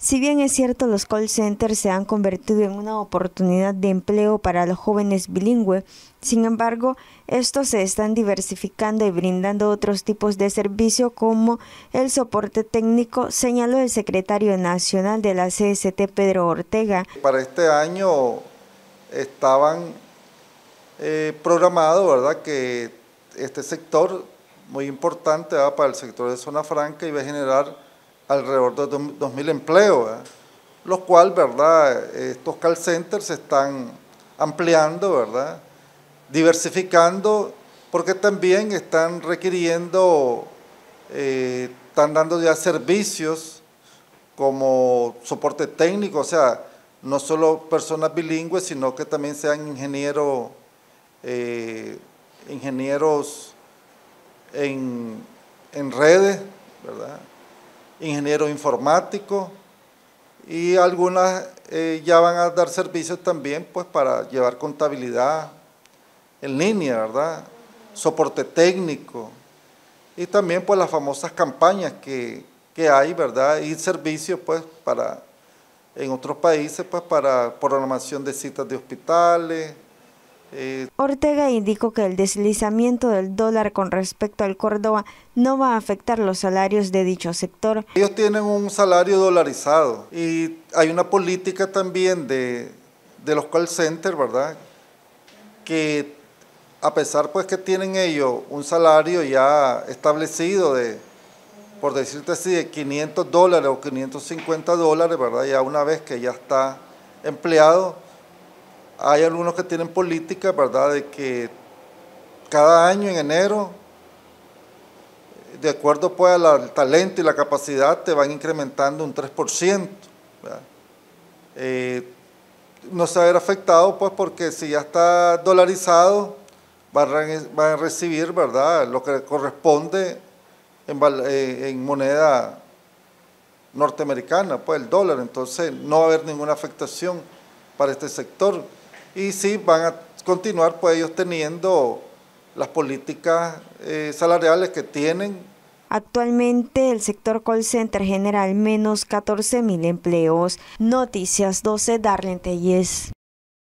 Si bien es cierto, los call centers se han convertido en una oportunidad de empleo para los jóvenes bilingües, sin embargo, estos se están diversificando y brindando otros tipos de servicio como el soporte técnico, señaló el secretario nacional de la CST, Pedro Ortega. Para este año estaban eh, programados, ¿verdad?, que este sector muy importante para el sector de zona franca iba a generar alrededor de 2.000 empleos, los cuales, ¿verdad? Estos call centers se están ampliando, ¿verdad? Diversificando, porque también están requiriendo, eh, están dando ya servicios como soporte técnico, o sea, no solo personas bilingües, sino que también sean ingenieros, eh, ingenieros en, en redes, ¿verdad? Ingeniero informático y algunas eh, ya van a dar servicios también pues para llevar contabilidad en línea, ¿verdad? Soporte técnico y también pues las famosas campañas que, que hay, ¿verdad? Y servicios pues para en otros países pues para programación de citas de hospitales, eh, Ortega indicó que el deslizamiento del dólar con respecto al Córdoba no va a afectar los salarios de dicho sector. Ellos tienen un salario dolarizado y hay una política también de, los call centers, ¿verdad? Que a pesar pues que tienen ellos un salario ya establecido de, por decirte así, de 500 dólares o 550 dólares, ¿verdad? Ya una vez que ya está empleado, hay algunos que tienen política, ¿verdad?, de que cada año en enero, de acuerdo pues al talento y la capacidad, te van incrementando un 3%. Eh, no se va a ver afectado pues porque si ya está dolarizado, van a, recibir, ¿verdad?, lo que corresponde en, eh, en moneda norteamericana, pues el dólar, entonces no va a haber ninguna afectación para este sector y sí van a continuar pues ellos teniendo las políticas eh, salariales que tienen. Actualmente el sector call center genera al menos 14 mil empleos. Noticias 12, Darlene Telles.